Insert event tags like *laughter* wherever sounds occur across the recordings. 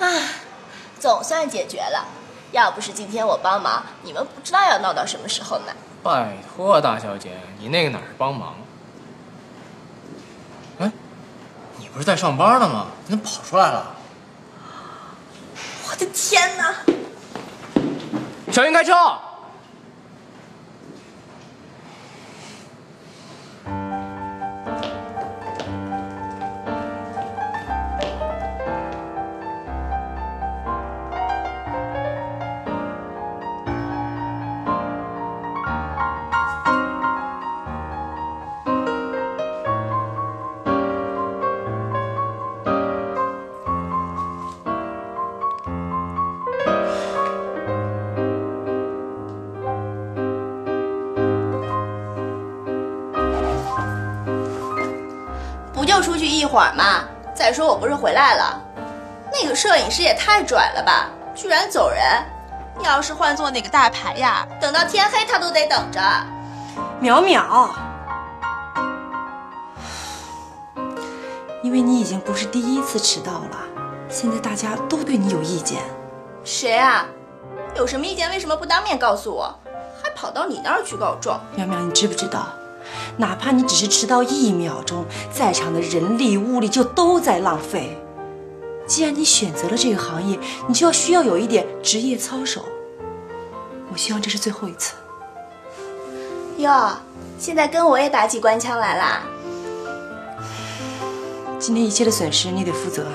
唉，总算解决了。要不是今天我帮忙，你们不知道要闹到什么时候呢。拜托，大小姐，你那个哪是帮忙？哎，你不是在上班呢吗？你怎么跑出来了？我的天哪！小云开车。会儿嘛？再说我不是回来了，那个摄影师也太拽了吧，居然走人！要是换做哪个大牌呀，等到天黑他都得等着。淼淼，因为你已经不是第一次迟到了，现在大家都对你有意见。谁啊？有什么意见为什么不当面告诉我，还跑到你那儿去告状？淼淼，你知不知道，哪怕你只是迟到一秒钟，在场的人力物力就都在浪费。既然你选择了这个行业，你就要需要有一点职业操守。我希望这是最后一次。哟，现在跟我也打起官腔来啦？今天一切的损失你得负责，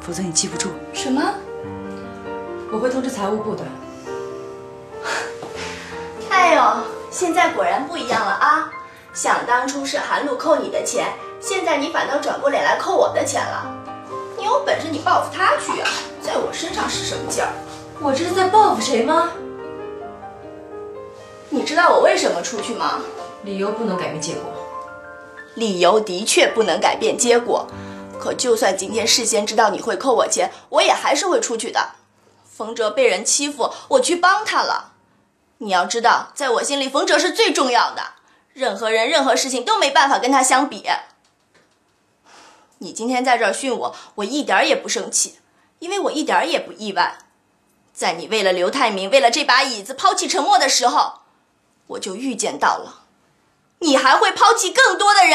否则你记不住。什么？我会通知财务部的。哎呦，现在果然不一样了啊！想当初是韩露扣你的钱，现在你反倒转过脸来扣我的钱了。你有本事你报复他去啊，在我身上使什么劲儿？我这是在报复谁吗？你知道我为什么出去吗？理由不能改变结果。理由的确不能改变结果，可就算今天事先知道你会扣我钱，我也还是会出去的。冯哲被人欺负，我去帮他了。你要知道，在我心里，冯哲是最重要的，任何人、任何事情都没办法跟他相比。你今天在这儿训我，我一点也不生气，因为我一点也不意外。在你为了刘泰明、为了这把椅子抛弃沉默的时候，我就预见到了，你还会抛弃更多的人。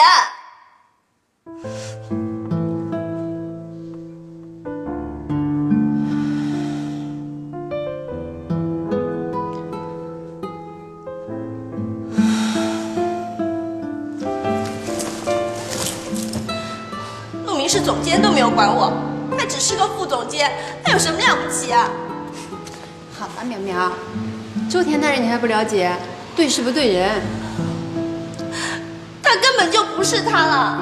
总监都没有管我，他只是个副总监，他有什么了不起啊？好了，苗苗，周田大人你还不了解，对事不对人。他根本就不是他了。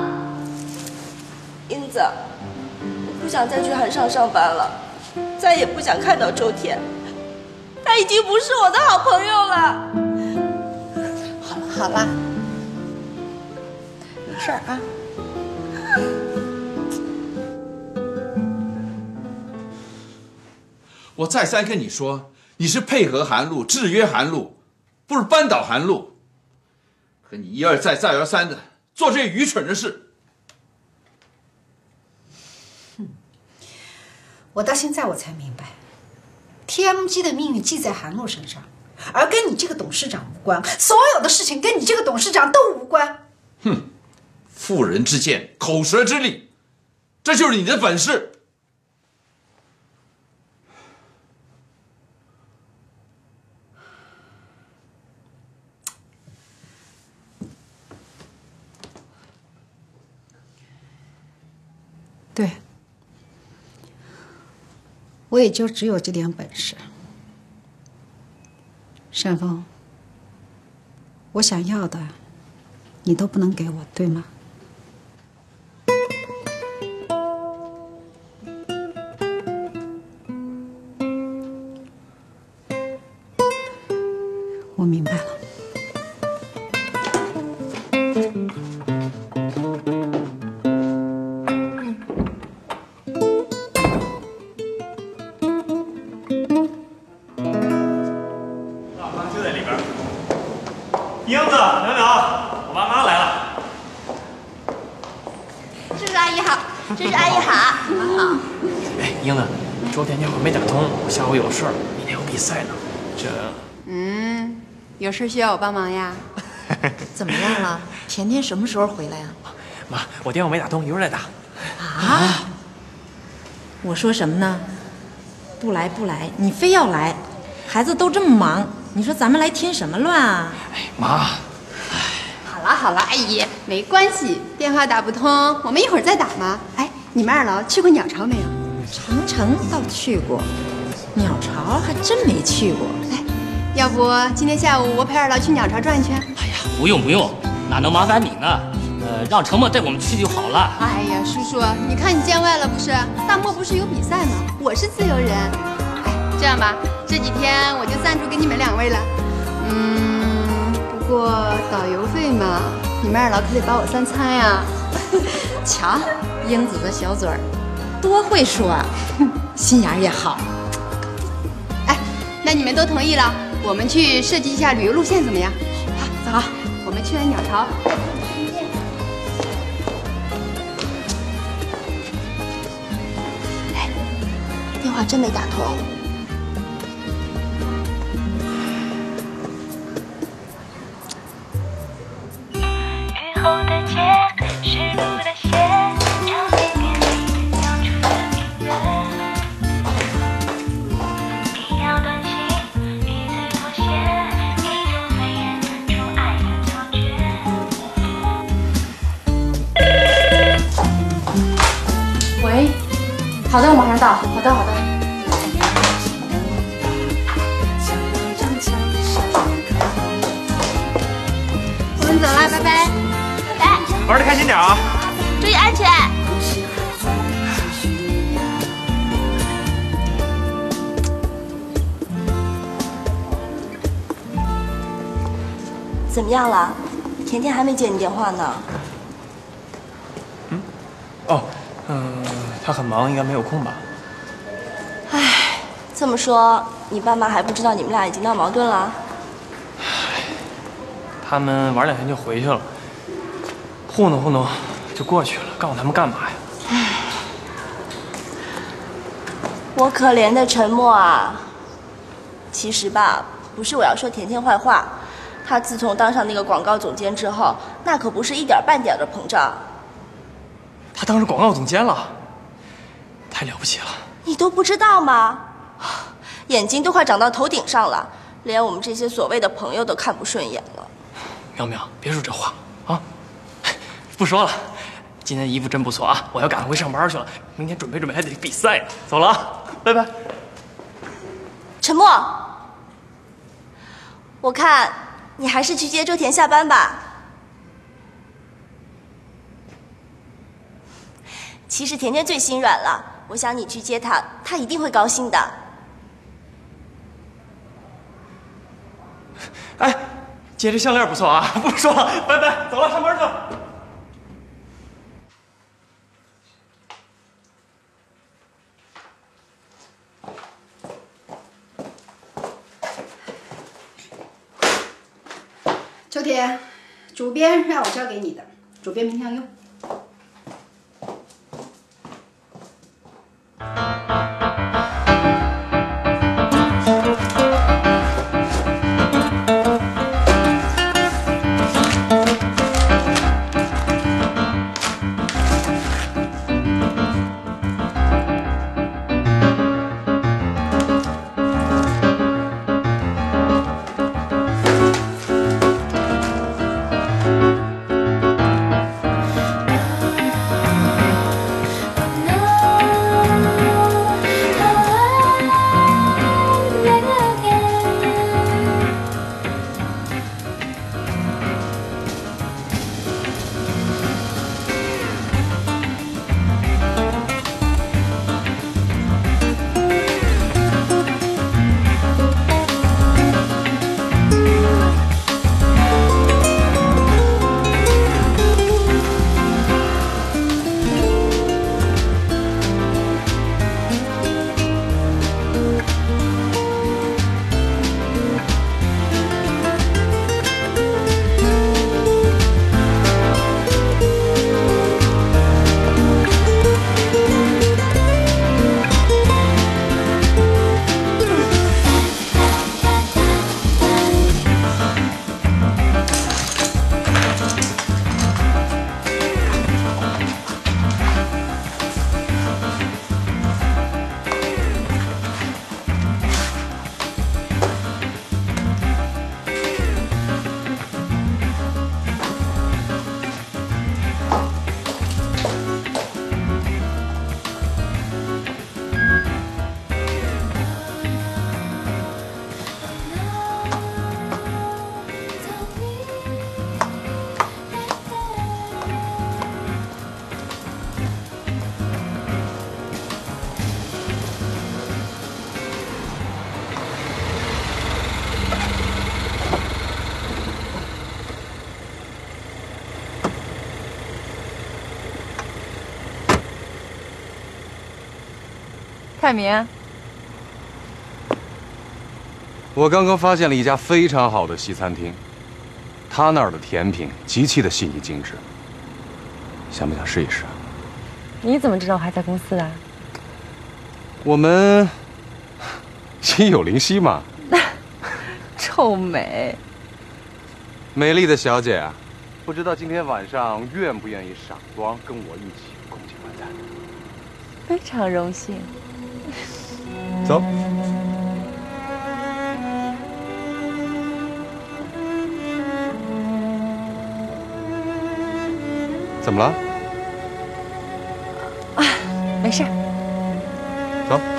英子，我不想再去韩上上班了，再也不想看到周田，他已经不是我的好朋友了。好了好了，没事儿啊。我再三跟你说，你是配合韩露、制约韩露，不是扳倒韩露。可你一而再、再而三的做这些愚蠢的事。哼我到现在我才明白，TMG 的命运系在韩露身上，而跟你这个董事长无关。所有的事情跟你这个董事长都无关。哼，妇人之见，口舌之利，这就是你的本事。我也就只有这点本事。山峰，我想要的，你都不能给我，对吗？需要我帮忙呀？*laughs* 怎么样了？甜甜什么时候回来呀、妈，我电话没打通，一会儿再打。啊？我说什么呢？不来不来，你非要来，孩子都这么忙，你说咱们来添什么乱啊？哎妈，好了好了，阿姨，没关系，电话打不通，我们一会儿再打嘛。哎，你们二老去过鸟巢没有？长城倒去过，鸟巢还真没去过。哎，要不今天下午我陪二老去鸟巢转一圈？哎呀，不用不用，哪能麻烦你呢？呃，让程默带我们去就好了。哎呀，叔叔，你看你见外了不是？大漠不是有比赛吗？我是自由人。哎，这样吧，这几天我就赞助给你们两位了。嗯，不过导游费嘛，你们二老可得包我三餐呀。*laughs* 瞧，英子的小嘴儿，多会说啊，*laughs* 心眼儿也好。哎，那你们都同意了，我们去设计一下旅游路线怎么样？好，走，我们去完鸟巢。电话真没打通。雨后的街，湿漉的鞋，甜甜还没接你电话呢。哦，嗯，他很忙，应该没有空吧？哎，这么说，你爸妈还不知道你们俩已经闹矛盾了？他们玩两天就回去了，糊弄糊弄就过去了，告诉他们干嘛呀？我可怜的沉默啊！其实吧，不是我要说甜甜坏话，她自从当上那个广告总监之后，那可不是一点半点的膨胀。他当上广告总监了，太了不起了！你都不知道吗？眼睛都快长到头顶上了，连我们这些所谓的朋友都看不顺眼了。苗苗，别说这话啊！不说了，今天衣服真不错啊！我要赶回上班去了，明天准备准备还得比赛呢。走了啊，拜拜。沉默，我看你还是去接周田下班吧。其实甜甜最心软了，我想你去接她，她一定会高兴的。哎，姐这项链不错啊！不说了，拜拜，走了，上班去了。秋田，主编让我交给你的，主编明天要用。泰明，我刚刚发现了一家非常好的西餐厅，他那儿的甜品极其的细腻精致，想不想试一试？你怎么知道我还在公司啊？我们心有灵犀嘛。*laughs* 臭美，美丽的小姐，不知道今天晚上愿不愿意赏光，跟我一起共进晚餐？非常荣幸。走。怎么了？啊，没事。走。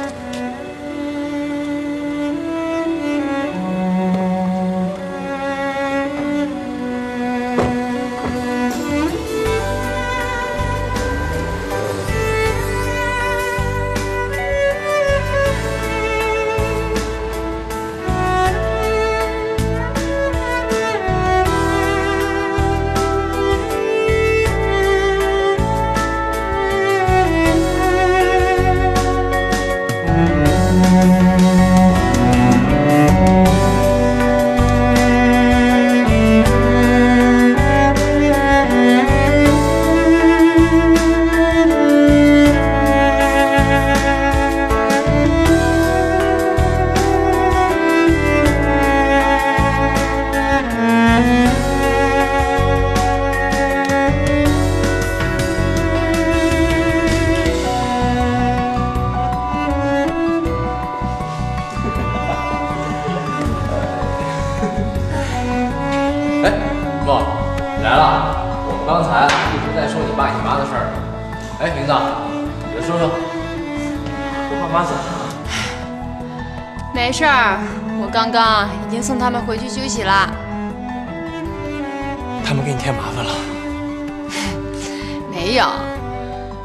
说说。我爸妈怎么了？没事儿，我刚刚已经送他们回去休息了。他们给你添麻烦了？没有，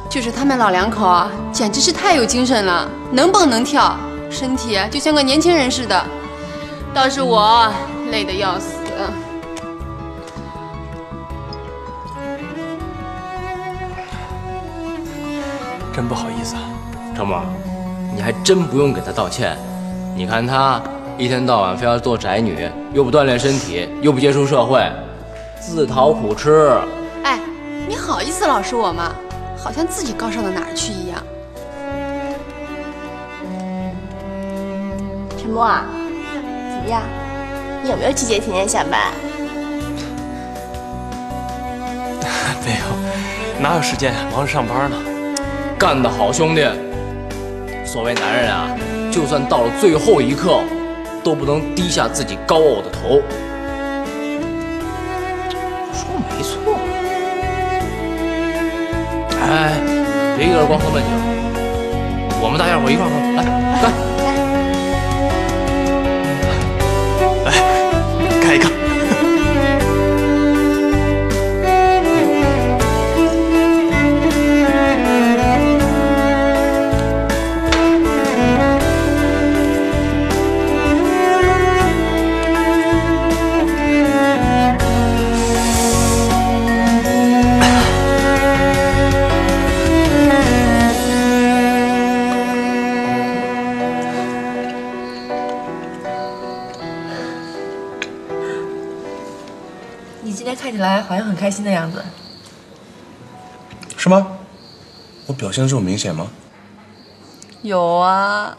就是他们老两口啊，简直是太有精神了，能蹦能跳，身体就像个年轻人似的。倒是我累得要死。真不好意思啊，程默，你还真不用给他道歉。你看他一天到晚非要做宅女，又不锻炼身体，又不接触社会，自讨苦吃。哎，你好意思老说我吗？好像自己高尚到哪儿去一样。陈默啊，怎么样？你有没有季节甜甜下班？*laughs* 没有，哪有时间呀？忙着上班呢。干得好，兄弟！所谓男人啊，就算到了最后一刻，都不能低下自己高傲的头。说没错。哎，别一个人光喝闷酒，我们大家伙一块喝，来开心的样子。是吗？我表现这么明显吗？有啊。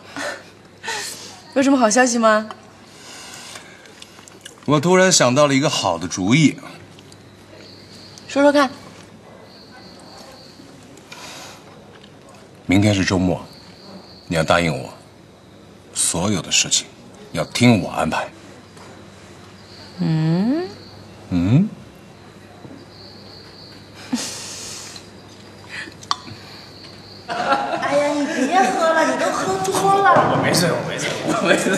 有什么好消息吗？我突然想到了一个好的主意。说说看。明天是周末，你要答应我，所有的事情要听我安排。嗯。嗯。哎呀，你别喝了，你都喝多了。我没事，我没事，我没事。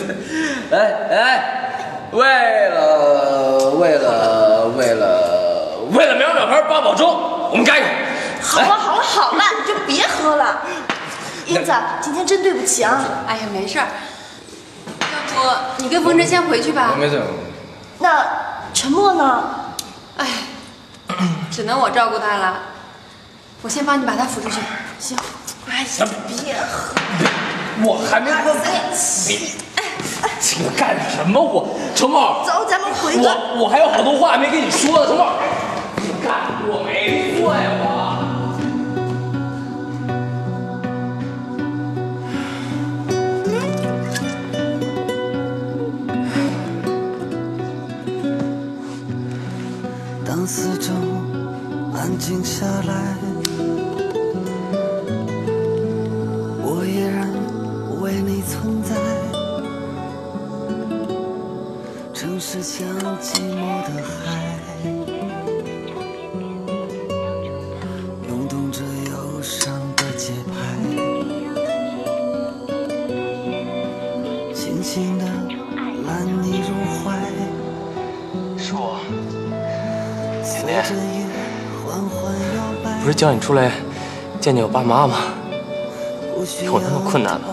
哎哎，为了为了为了为了苗苗牌八宝粥，我们干一口。好了好了好了，你就别喝了。*laughs* 英子，今天真对不起啊。哎呀，没事儿。要不你跟风筝先回去吧。没事。那陈默呢？哎，只能我照顾他了。我先帮你把他扶出去。行。哎呀，别喝。我还没问你，你干什么？我程茂，走，咱们回去。我我还有好多话没跟你说呢，程茂，你干我没错呀，我。当四周安静下来，城市像寂寞的海，涌动着忧伤的节拍，轻轻地揽你入怀。是我，随甜着夜缓缓摇摆，不是叫你出来见见我爸妈吗？有那么困难吗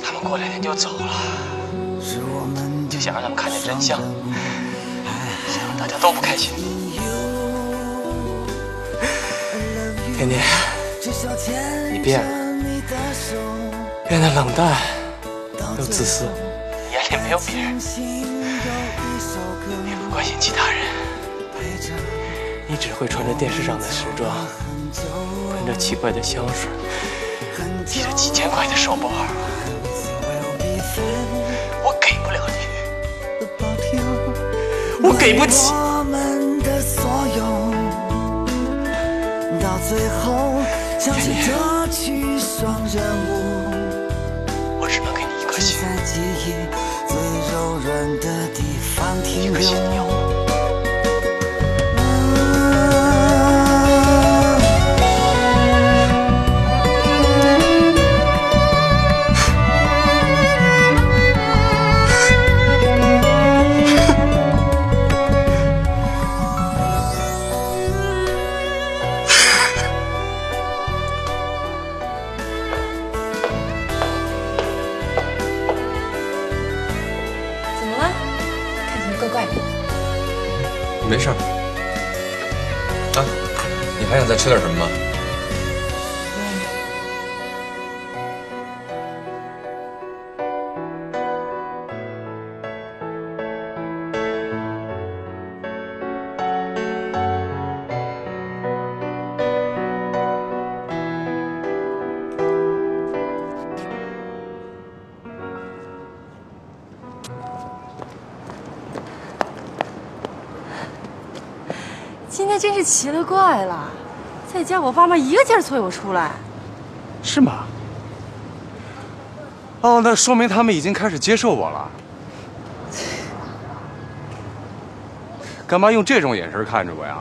他们过两天就走了，就想让他们看见真相，想让大家都不开心。甜甜，你变了，变得冷淡又自私，你眼里没有别人，也不关心其他人，你只会穿着电视上的时装，喷着奇怪的香水，提着几千块的手包。我给不起。我们的所有，到最后像是这起双人没事儿。啊，你还想再吃点什么吗？是奇了怪了，在家我爸妈一个劲儿催我出来。是吗？哦，那说明他们已经开始接受我了。干嘛用这种眼神看着我呀？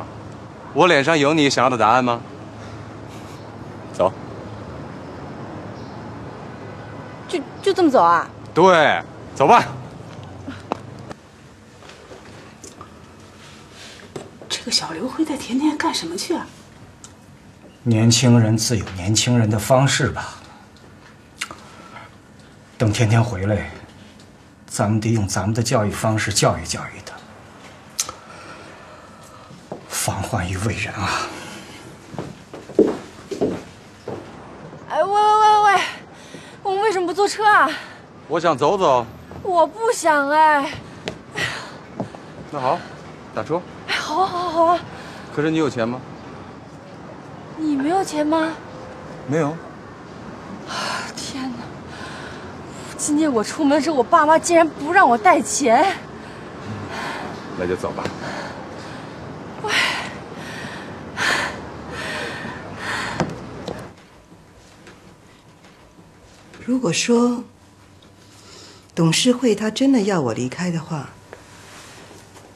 我脸上有你想要的答案吗？走，就就这么走啊？对，走吧。个小刘会带甜甜干什么去啊？年轻人自有年轻人的方式吧。等甜甜回来，咱们得用咱们的教育方式教育教育她，防患于未然啊！哎，喂喂喂喂，我们为什么不坐车啊？我想走走。我不想哎。那好，打车。哎，好啊好啊好啊！可是你有钱吗？你没有钱吗？没有。天哪！今天我出门的时候，我爸妈竟然不让我带钱。那就走吧。如果说董事会他真的要我离开的话，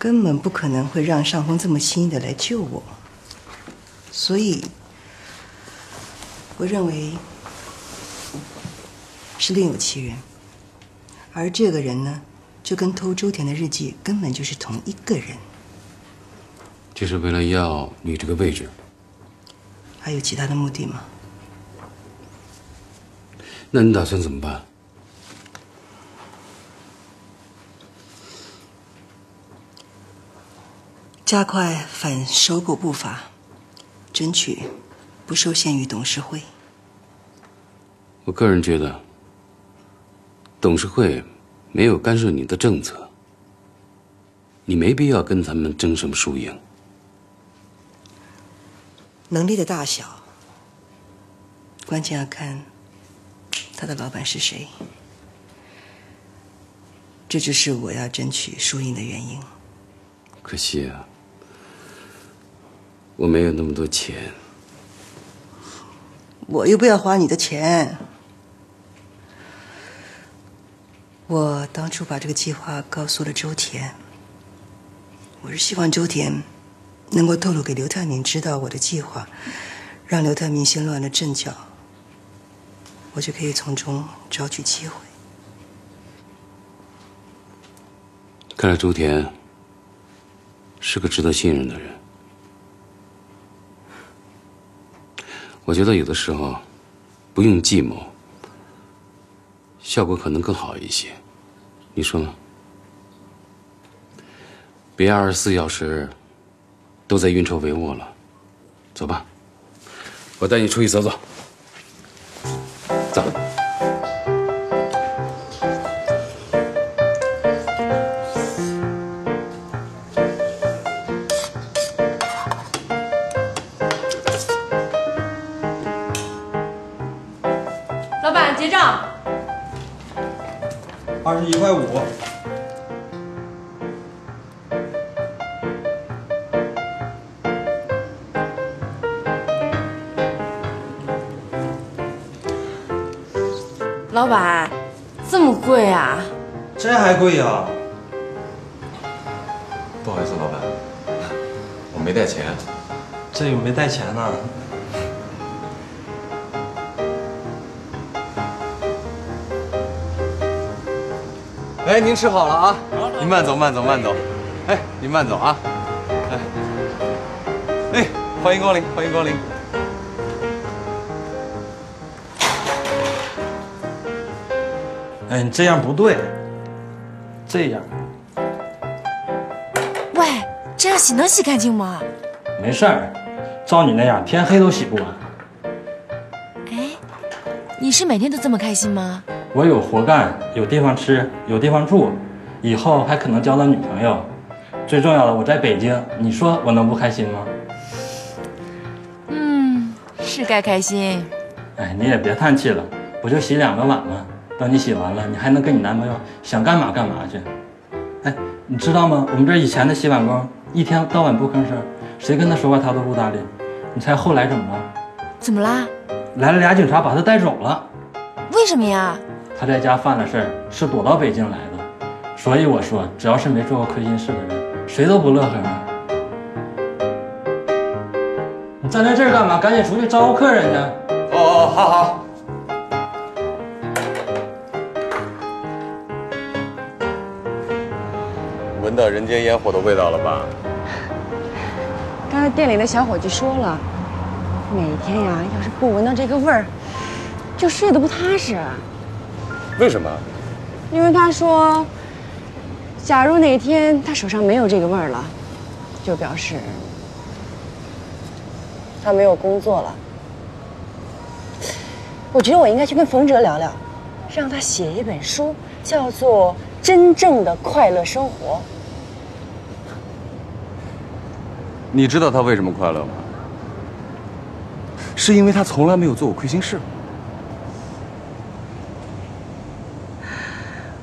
根本不可能会让上峰这么轻易的来救我。所以，我认为是另有其人，而这个人呢，就跟偷周田的日记根本就是同一个人。这是为了要你这个位置。还有其他的目的吗？那你打算怎么办？加快反收购步伐，争取不受限于董事会。我个人觉得，董事会没有干涉你的政策，你没必要跟他们争什么输赢。能力的大小，关键要看他的老板是谁。这就是我要争取输赢的原因。可惜啊，我没有那么多钱。我又不要花你的钱。我当初把这个计划告诉了周田，我是希望周田能够透露给刘泰明知道我的计划，让刘泰明先乱了阵脚，我就可以从中找取机会。看来周田是个值得信任的人。我觉得有的时候不用计谋，效果可能更好一些，你说呢？别二十四小时都在运筹帷幄了。走吧，我带你出去走走。贵呀、不好意思，老板，我没带钱。这又没带钱呢。哎，您吃好了啊！您慢走，慢走，慢走。哎，您慢走啊！哎，哎，欢迎光临，欢迎光临。哎，你这样不对。这样喂，这样洗能洗干净吗？没事儿，照你那样，天黑都洗不完。哎，你是每天都这么开心吗？我有活干，有地方吃，有地方住，以后还可能交到女朋友。最重要的，我在北京，你说我能不开心吗？嗯，是该开心。哎，你也别叹气了，不就洗两个碗吗？等你洗完了，你还能跟你男朋友想干嘛干嘛去。哎，你知道吗？我们这以前的洗碗工一天到晚不吭声，谁跟他说话他都不搭理。你猜后来怎么了？怎么啦？来了俩警察把他带走了。为什么呀？他在家犯了事儿，是躲到北京来的。所以我说，只要是没做过亏心事的人，谁都不乐呵啊。你站在这儿干嘛？赶紧出去招呼客人去。哦哦，好好。闻到人间烟火的味道了吧？刚才店里的小伙计说了，每天呀，要是不闻到这个味儿，就睡得不踏实。为什么？因为他说，假如哪天他手上没有这个味儿了，就表示他没有工作了。我觉得我应该去跟冯哲聊聊，让他写一本书，叫做《真正的快乐生活》。你知道他为什么快乐吗？是因为他从来没有做过亏心事。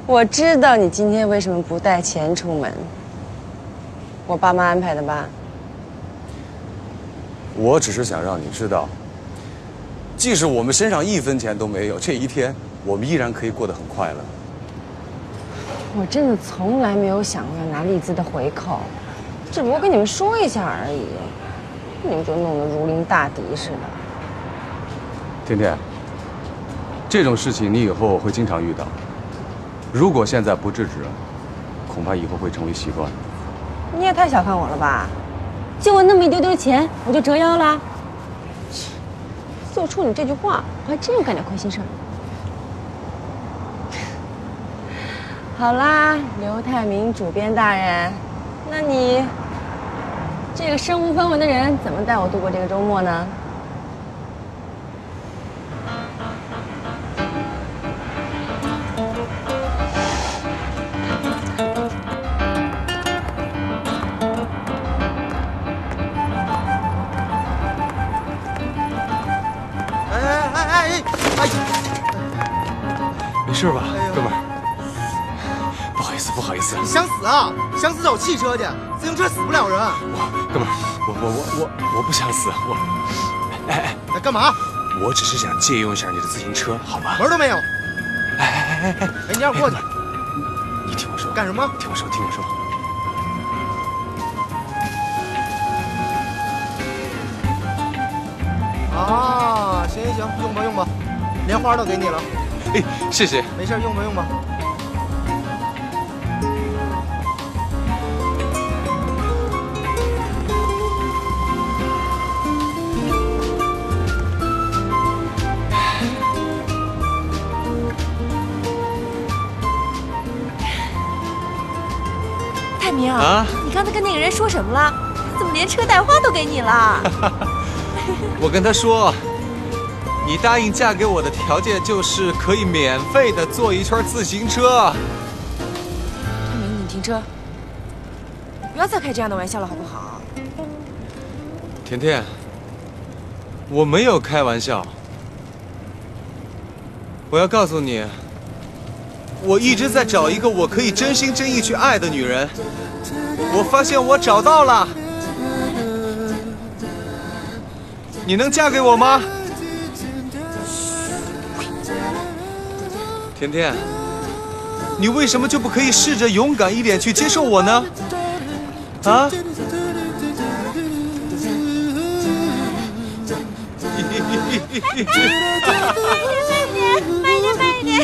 我知道你今天为什么不带钱出门，我爸妈安排的吧？我只是想让你知道，即使我们身上一分钱都没有，这一天我们依然可以过得很快乐。我真的从来没有想过要拿丽兹的回扣，只不过跟你们说一下而已，你们就弄得如临大敌似的。甜甜，这种事情你以后会经常遇到。如果现在不制止，恐怕以后会成为习惯。你也太小看我了吧？就我那么一丢丢钱，我就折腰了？就冲你这句话，我还真要干点亏心事儿。*laughs* 好啦，刘泰明主编大人，那你这个身无分文的人怎么带我度过这个周末呢？哎哎哎哎。哎没事吧？啊？想死找汽车去，自行车死不了人。我哥们儿，我我我我我不想死，我哎哎哎，干嘛？我只是想借用一下你的自行车，好吗？门都没有。哎哎哎哎哎！哎，你让我过去。你听我说。干什么？听我说，听我说。啊，行行行，用吧用吧，连花都给你了。哎，谢谢。没事，用吧用吧。人说什么了？怎么连车带花都给你了？*laughs* 我跟他说，你答应嫁给我的条件就是可以免费的坐一圈自行车。泰明，你停车，不要再开这样的玩笑了，好不好？甜甜，我没有开玩笑。我要告诉你，我一直在找一个我可以真心真意去爱的女人。我发现我找到了。你能嫁给我吗？甜甜，你为什么就不可以试着勇敢一点去接受我呢？啊？*laughs* 慢一点，慢一点，慢一点。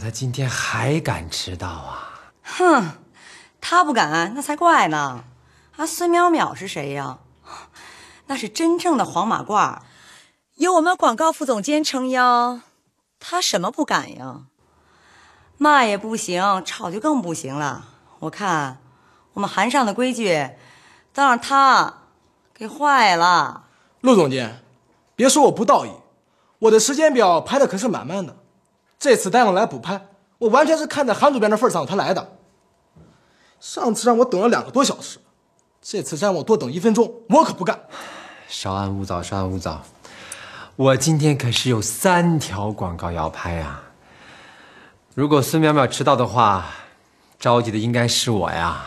孙淼淼她今天还敢迟到啊？哼，他不敢，那才怪呢。啊，孙淼淼是谁呀？那是真正的黄马褂，有我们广告副总监撑腰，他什么不敢呀？骂也不行，吵就更不行了。我看我们韩上的规矩都让他给坏了。陆总监，别说我不道义，我的时间表排的可是满满的。这次带我来补拍，我完全是看在韩主编的份上才来的。上次让我等了两个多小时，这次让我多等一分钟，我可不干。稍安勿躁，稍安勿躁。我今天可是有三条广告要拍啊！如果孙淼淼迟到的话，着急的应该是我呀。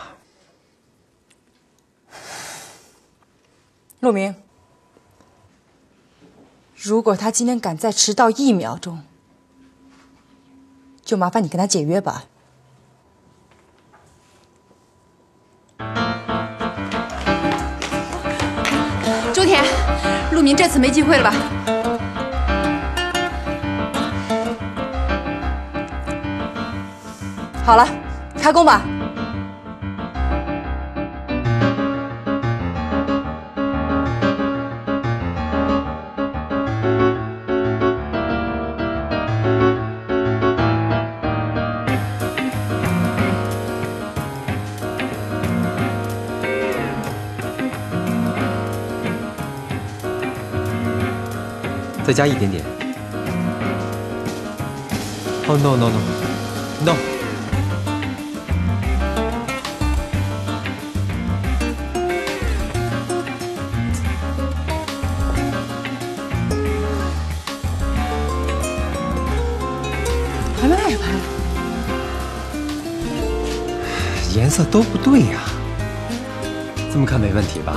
陆明，如果他今天敢再迟到一秒钟，就麻烦你跟他解约吧。周田，陆明这次没机会了吧？好了，开工吧。再加一点点。哦、no no no no！还没开始拍。颜色都不对呀、这么看没问题吧？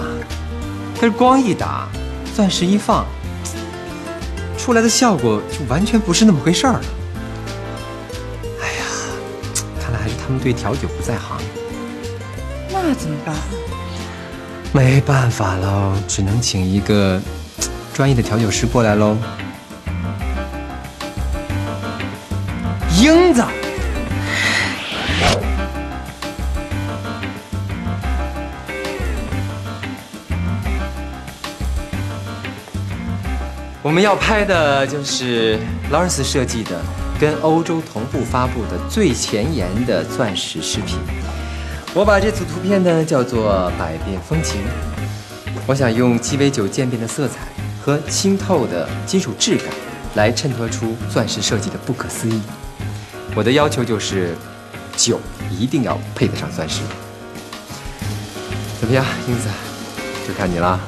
可是光一打，钻石一放，出来的效果就完全不是那么回事儿了。哎呀，看来还是他们对调酒不在行。那怎么办？没办法喽，只能请一个 *tsk* 专业的调酒师过来喽。英子，我们要拍的就是劳伦斯设计的，跟欧洲同步发布的最前沿的钻石饰品。我把这组图片呢叫做“百变风情”。我想用鸡尾酒渐变的色彩和清透的金属质感，来衬托出钻石设计的不可思议。我的要求就是，酒一定要配得上钻石。怎么样，英子？就看你了。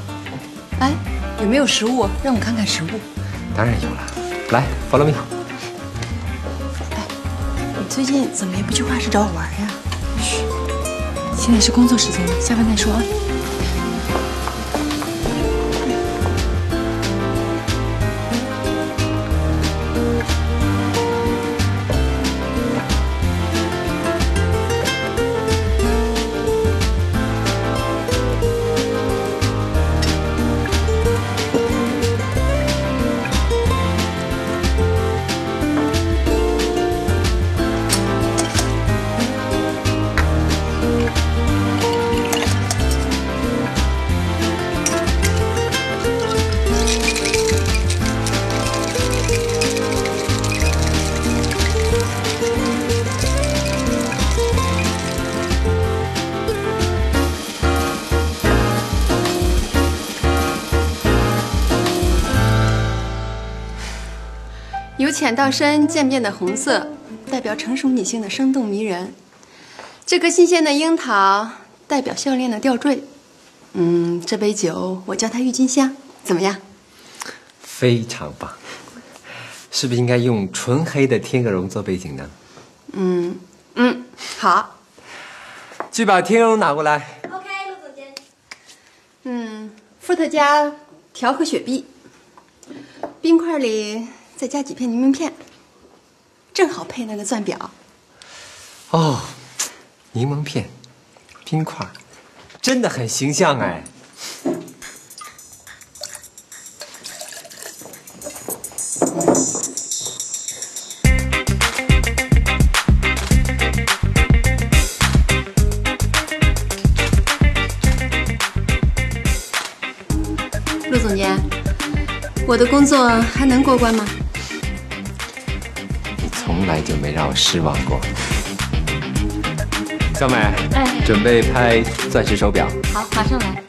哎，有没有食物？让我看看食物。当然有了。来，follow me。你最近怎么也不去画室找我玩呀？嘘，现在是工作时间，下班再说啊。由浅到深渐变的红色，代表成熟女性的生动迷人。这颗新鲜的樱桃代表项链的吊坠。嗯，这杯酒我叫它郁金香，怎么样？非常棒。是不是应该用纯黑的天鹅绒做背景呢？嗯嗯，好。去把天鹅绒拿过来。OK，陆总监嗯，伏特加调和雪碧，冰块里再加几片柠檬片，正好配那个钻表。哦，柠檬片，冰块，真的很形象哎。陆总监，我的工作还能过关吗？来就没让我失望过。小美，哎准备拍钻石手表。好，马上来。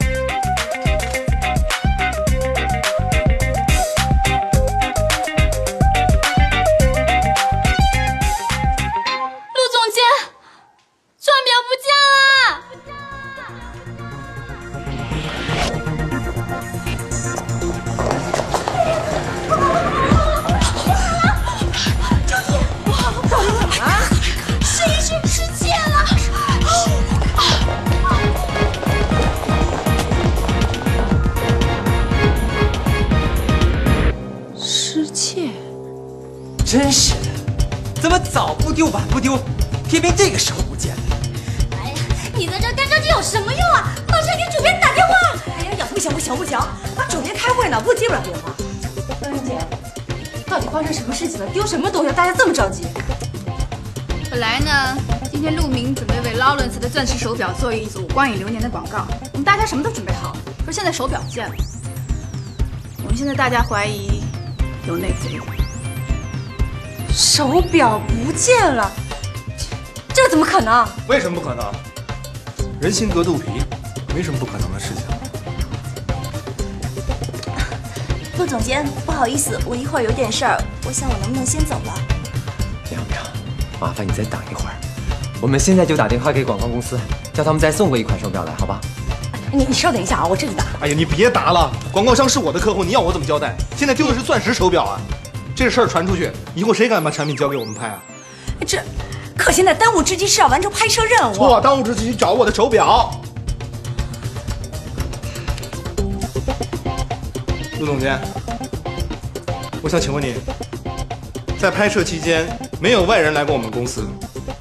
真是的，怎么早不丢晚不丢，偏偏这个时候不见了？哎呀你在这干着急有什么用啊？马上给主编打电话！哎呀呀，不行不行不行，把主编开会呢，不接不了电话。温姐，到底发生什么事情了？丢什么东西了？大家这么着急？本来呢，今天陆明准备为劳伦斯的钻石手表做一组光影流年的广告，我们大家什么都准备好了，可是现在手表不见了。我们现在大家怀疑有内贼。手表不见了，这怎么可能？为什么不可能？人心隔肚皮，没什么不可能的事情。*laughs* 陆总监，不好意思，我一会儿有点事儿，我想我能不能先走了？苗苗，麻烦你再等一会儿，我们现在就打电话给广告公司，叫他们再送过一款手表来，好吧？你你稍等一下啊，我这就打。哎呀，你别打了，广告商是我的客户，你要我怎么交代？现在丢的是钻石手表啊，这事儿传出去，以后谁敢把产品交给我们拍啊？这可现在当务之急是要完成拍摄任务。错，当务之急找我的手表。陆总监，我想请问你，在拍摄期间没有外人来过我们公司，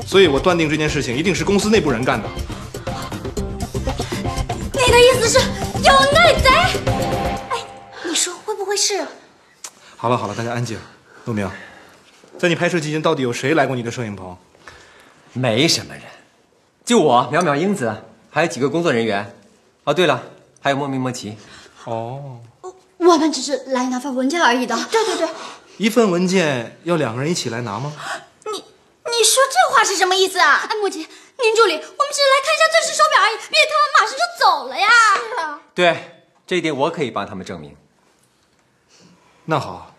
所以我断定这件事情一定是公司内部人干的好了好了，大家安静。陆明，在你拍摄期间，到底有谁来过你的摄影棚？没什么人，就我淼淼、英子，还有几个工作人员。哦，对了，还有莫名莫奇。哦，我们只是来拿份文件而已的。对对对，一份文件要两个人一起来拿吗？你你说这话是什么意思啊？哎，莫奇，宁助理，我们只是来看一下钻石手表而已，别他们马上就走了呀。是啊。对，这一点我可以帮他们证明。那好，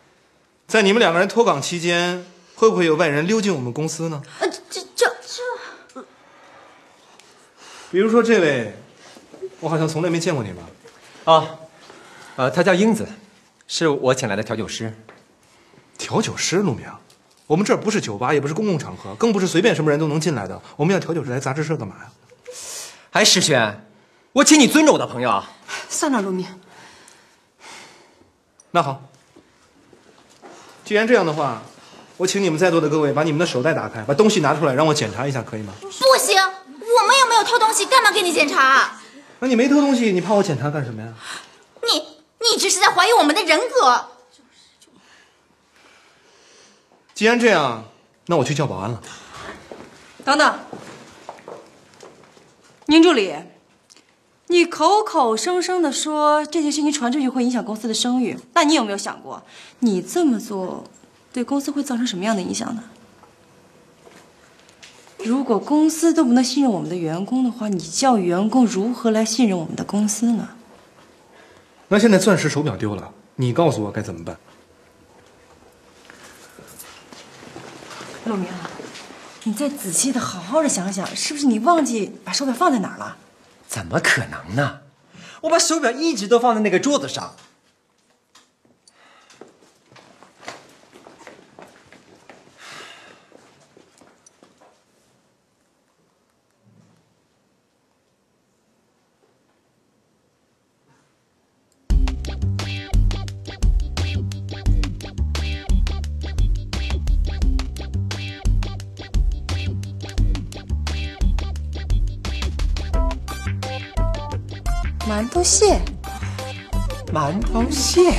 在你们两个人脱岗期间，会不会有外人溜进我们公司呢？呃，这这这，比如说这位，我好像从来没见过你吧？啊，呃，他叫英子，是我请来的调酒师。调酒师，陆明，我们这儿不是酒吧，也不是公共场合，更不是随便什么人都能进来的。我们要调酒师来杂志社干嘛呀？哎，石轩，我请你尊重我的朋友啊。算了，陆明，那好，既然这样的话，我请你们在座的各位把你们的手袋打开，把东西拿出来，让我检查一下，可以吗？不行，我们又没有偷东西，干嘛给你检查？那你没偷东西，你怕我检查干什么呀？你你这是在怀疑我们的人格。既然这样，那我去叫保安了。等等，宁助理，你口口声声的说这件事情传出去会影响公司的声誉，那你有没有想过，你这么做对公司会造成什么样的影响呢？如果公司都不能信任我们的员工的话，你叫员工如何来信任我们的公司呢？那现在钻石手表丢了，你告诉我该怎么办？陆明，你再仔细的好好的想想，是不是你忘记把手表放在哪儿了？怎么可能呢？我把手表一直都放在那个桌子上。馒头蟹，馒头蟹。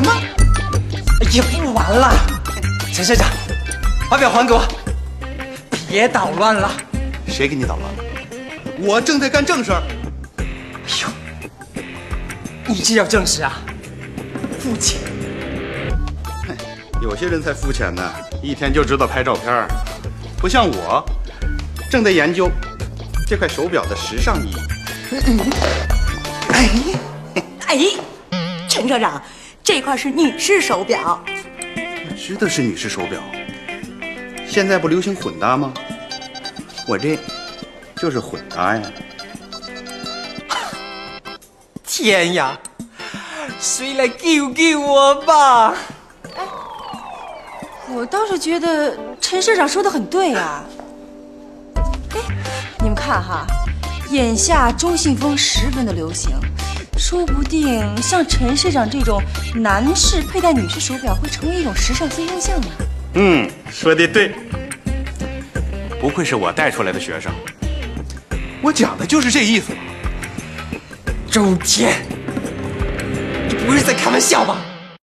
什么？也不玩了，陈社长，把表还给我，别捣乱了。谁给你捣乱了？我正在干正事儿。哎呦你这叫正事啊？肤浅。有些人才肤浅呢，一天就知道拍照片儿，不像我，正在研究这块手表的时尚意义。哎，哎，陈社长，这块是女士手表。我知道是女士手表，现在不流行混搭吗？我这就是混搭呀。天呀，谁来救救我吧？哎我倒是觉得陈社长说的很对呀、哎，你们看哈，眼下中性风十分的流行，说不定像陈社长这种男士佩戴女士手表会成为一种时尚新风向呢。嗯，说的对，不愧是我带出来的学生。我讲的就是这意思。周天，你不是在开玩笑吧？